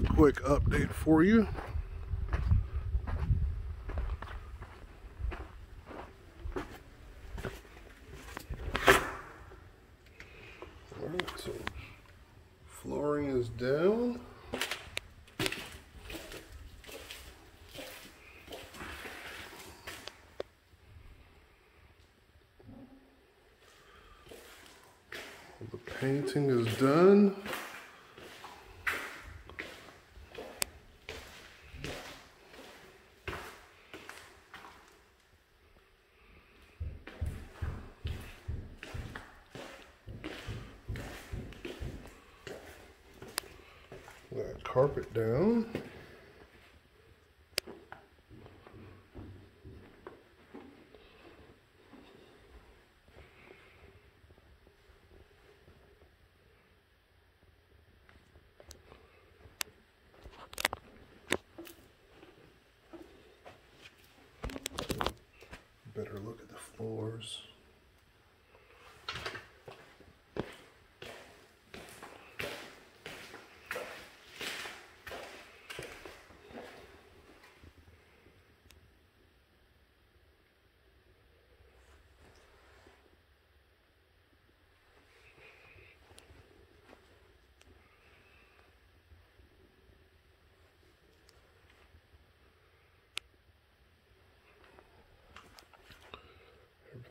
quick update for you. Flooring is down. The painting is done. Carpet down. Better look at the floors.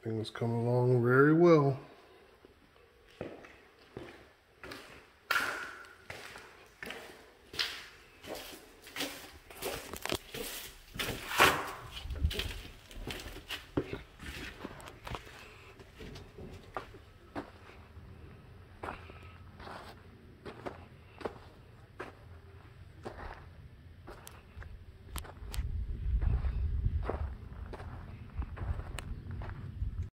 Everything is coming along very well.